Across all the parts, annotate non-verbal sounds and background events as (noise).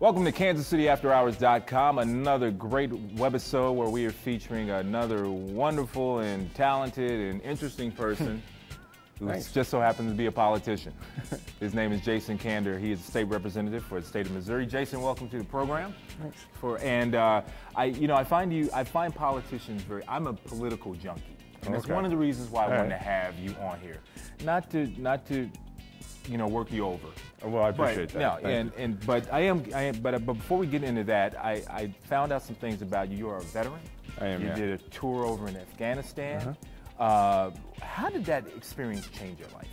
Welcome to KansasCityAfterHours.com, another great webisode where we are featuring another wonderful and talented and interesting person (laughs) who just so happens to be a politician. His name is Jason Kander. He is a state representative for the state of Missouri. Jason, welcome to the program. Thanks. For and uh, I, you know, I find you, I find politicians very. I'm a political junkie, and that's Okay. one of the reasons why I All wanted right. to have you on here, not to, not to, you know, work you over. Oh, Well, I But, appreciate that. No, and, you. and but I am, I am but, but before we get into that, I, I found out some things about you. You are a veteran. I am, You yeah. did a tour over in Afghanistan. Uh-huh. Uh, how did that experience change your life?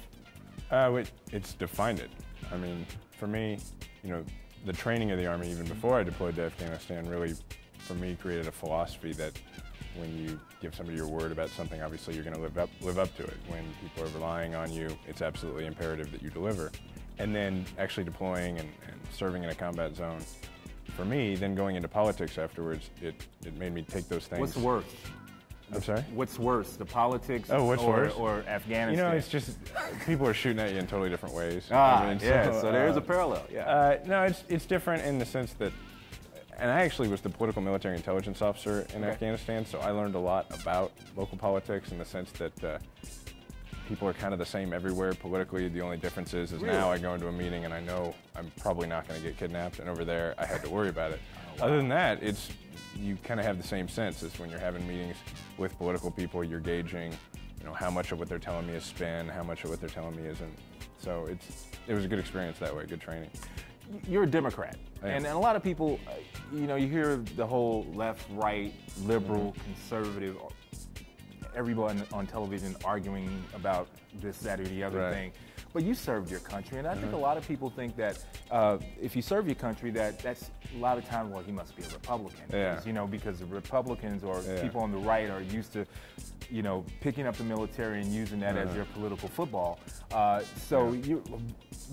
Uh, it, it's defined it. I mean, for me, you know, the training of the Army, even before I deployed to Afghanistan, really, for me, created a philosophy that when you give somebody your word about something, obviously you're going to live up, live up to it. When people are relying on you, it's absolutely imperative that you deliver. And then actually deploying and, and serving in a combat zone, for me, then going into politics afterwards, it, it made me take those things. What's worse? I'm sorry? What's worse, the politics Oh, what's or, worse? or Afghanistan? You know, it's just people are shooting at you in totally different ways. ah, I mean, yeah. So, there's uh, a parallel. Yeah. Uh, no, it's it's different in the sense that, and I actually was the political military intelligence officer in Okay. Afghanistan, so I learned a lot about local politics in the sense that uh, people are kind of the same everywhere politically. The only difference is, is now I go into a meeting and I know I'm probably not going to get kidnapped, and over there I had to worry about it. Oh, Other than that, it's you kind of have the same sense as when you're having meetings with political people. You're gauging, you know, how much of what they're telling me is spin, how much of what they're telling me isn't. So it's it was a good experience that way, good training. you're a Democrat, and, and a lot of people, uh, you know, you hear the whole left, right, liberal, Mm-hmm. conservative, everyone on television arguing about this, that, or the other Right. thing. But you served your country, and I think a lot of people think that uh, if you serve your country, that that's a lot of times, well, he must be a Republican. Yeah. Because, You know, because the Republicans or Yeah. people on the right are used to, you know, picking up the military and using that as Uh-huh. their political football. Uh, so, you,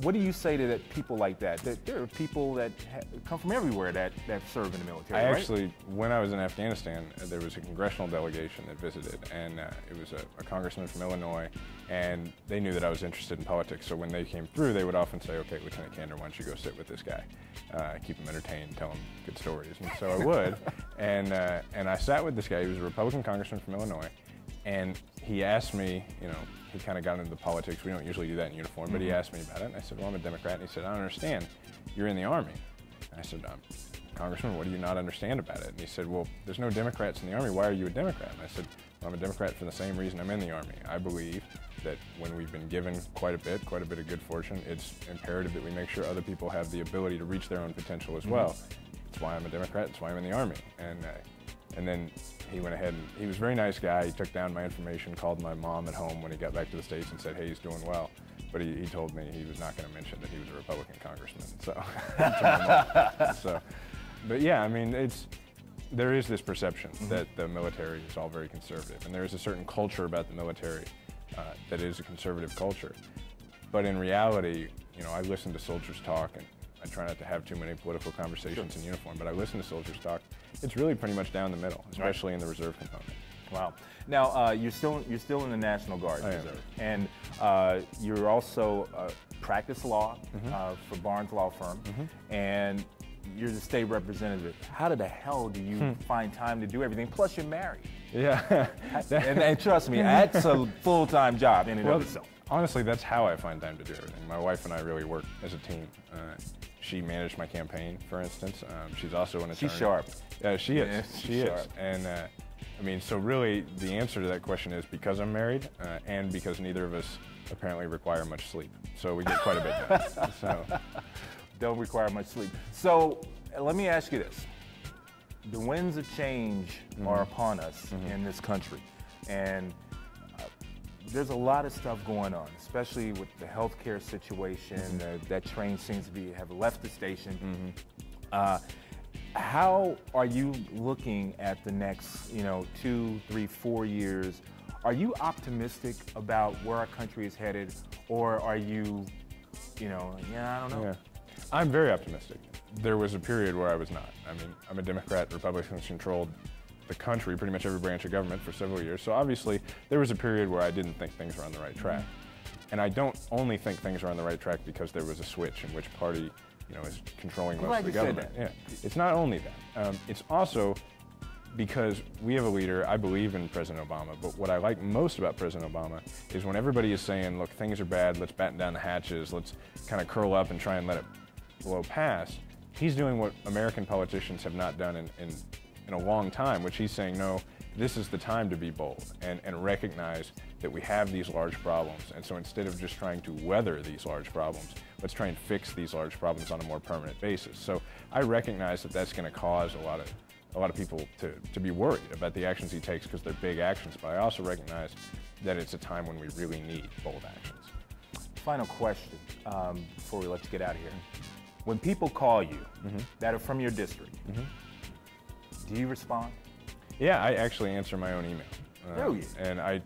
what do you say to that people like that? That there are people that ha- come from everywhere that, that serve in the military. I right? actually, when I was in Afghanistan, uh, there was a congressional delegation that visited, and uh, it was a, a congressman from Illinois, and they knew that I was interested in politics. So when they came through, they would often say, "Okay, Lieutenant Kander, why don't you go sit with this guy, uh, keep him entertained, tell him good stories." And so I would, (laughs) and uh, and I sat with this guy. He was a Republican congressman from Illinois, and he asked me, you know, he kind of got into the politics. We don't usually do that in uniform, but he asked me about it, and I said, "Well, I'm a Democrat," and he said, "I don't understand. You're in the Army." And I said, um, Congressman, what do you not understand about it? And he said, Well, there's no Democrats in the Army. Why are you a Democrat? And I said, well, I'm a Democrat for the same reason I'm in the Army. I believe that when we've been given quite a bit, quite a bit of good fortune, it's imperative that we make sure other people have the ability to reach their own potential as well. That's why I'm a Democrat. That's why I'm in the Army. And, uh, and then he went ahead and he was a very nice guy. He took down my information, called my mom at home when he got back to the States and said, hey, he's doing well. But he, he told me he was not going to mention that he was a Republican congressman. So, (laughs) to my mom. so, but yeah, I mean, it's there is this perception that the military is all very conservative, and there is a certain culture about the military that is a conservative culture. But in reality, you know, I listen to soldiers talk, and I try not to have too many political conversations in uniform. But I listen to soldiers talk. It's really pretty much down the middle, especially in the reserve component. Wow. Now uh, you're still you're still in the National Guard I am. Reserve, and uh, you're also uh, practice law Mm-hmm. uh, for Barnes Law Firm, and you're the state representative. How the hell do you Hmm. find time to do everything? Plus, you're married, Yeah. (laughs) and, and trust me, that's a (laughs) full-time job in and Well, of itself. honestly, that's how I find time to do everything. My wife and I really work as a team. Uh, she managed my campaign, for instance. Um, she's also an attorney. She's sharp. Yeah, she is. Yeah, she is. sharp. And uh, I mean, so really, the answer to that question is because I'm married, uh, and because neither of us apparently require much sleep. So we get quite a bit done. (laughs) so Don't require much sleep. So let me ask you this: the winds of change Mm-hmm. are upon us in this country, and uh, there's a lot of stuff going on, especially with the healthcare situation. Mm-hmm. Uh, that train seems to be have left the station. Uh, how are you looking at the next, you know, two, three, four years? Are you optimistic about where our country is headed, or are you, you know, yeah, I don't know. Yeah. I'm very optimistic. There was a period where I was not. I mean, I'm a Democrat. Republicans controlled the country, pretty much every branch of government for several years. So obviously, there was a period where I didn't think things were on the right track. And I don't only think things are on the right track because there was a switch in which party you know, is controlling most of the government. that. Yeah, it's not only that. Um, it's also because we have a leader. I believe in President Obama, but what I like most about President Obama is when everybody is saying, "Look, things are bad. Let's batten down the hatches. Let's kind of curl up and try and let it blow past." He's doing what American politicians have not done in, in, in a long time, which he's saying, "No, this is the time to be bold and, and recognize that we have these large problems. And so instead of just trying to weather these large problems, let's try and fix these large problems on a more permanent basis." So I recognize that that's going to cause a lot of a lot of people to, to be worried about the actions he takes because they're big actions, but I also recognize that it's a time when we really need bold actions. Final question um, before we let you get out of here. When people call you that are from your district, do you respond? Yeah, I actually answer my own email. Um, you? And I,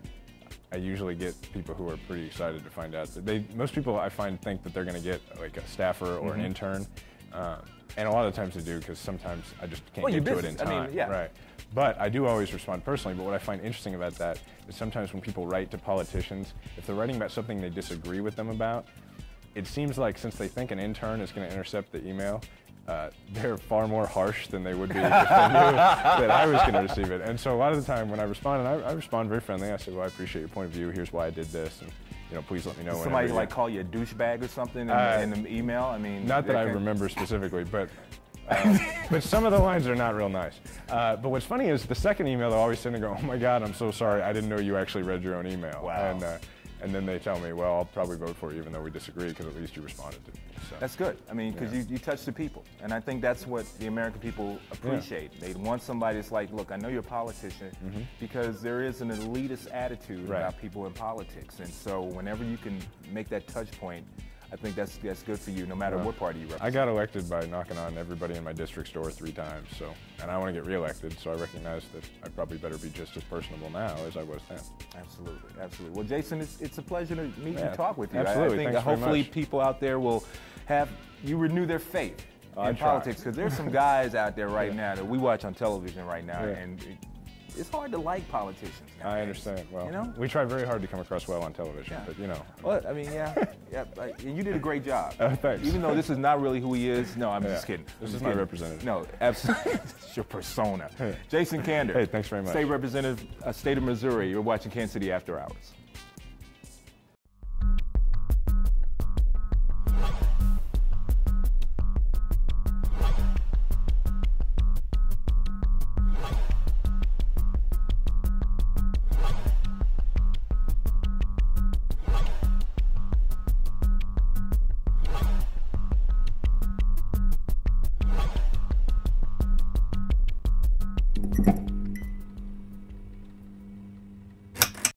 I usually get people who are pretty excited to find out that they. Most people I find think that they're going to get like a staffer or Mm-hmm. an intern, uh, and a lot of times they do because sometimes I just can't Well, get to it in busy. I time. mean, yeah. Right. But I do always respond personally. But what I find interesting about that is sometimes when people write to politicians, if they're writing about something they disagree with them about, it seems like since they think an intern is going to intercept the email, uh, they're far more harsh than they would be if they knew (laughs) that I was going to receive it. And so a lot of the time when I respond, and I, I respond very friendly, I say, well, I appreciate your point of view. Here's why I did this. And, you know, please let me know. Does somebody like call you a douchebag or something in, Uh, in the email? I mean, Not that I remember specifically, but uh, (laughs) but some of the lines are not real nice. Uh, but what's funny is the second email they'll always send and go, "Oh my God, I'm so sorry. I didn't know you actually read your own email." Wow. And uh, and then they tell me, "Well, I'll probably vote for you, even though we disagree, because at least you responded to me." So. That's good. I mean, because Yeah. you, you touch the people. And I think that's what the American people appreciate. They want somebody that's like, look, I know you're a politician because there is an elitist attitude Mm-hmm. Right. about people in politics. And so whenever you can make that touch point, I think that's that's good for you, no matter Well, what party you represent. I got elected by knocking on everybody in my district's door three times, so and I want to get reelected, so I recognize that I probably better be just as personable now as I was then. Absolutely, absolutely. Well, Jason, it's, it's a pleasure to meet you Yeah, and talk with you. I- absolutely. I, think Thanks hopefully people out there will have you renew their faith I in try. politics because there's some guys out there (laughs) right Yeah. now that we watch on television right now, Yeah. and it, it's hard to like politicians. I understand. Well, you know. we try very hard to come across well on television, Yeah. but you know. Well, I mean, yeah, (laughs) yeah. Like, you did a great job. Oh, thanks. Even though this is not really who he is. No, I'm Yeah. just kidding. This I'm is just my kidding. representative. No, absolutely. (laughs) it's your persona. Hey. Jason Kander. Hey, thanks very much. State Representative, uh, State of Missouri. You're watching Kansas City After Hours.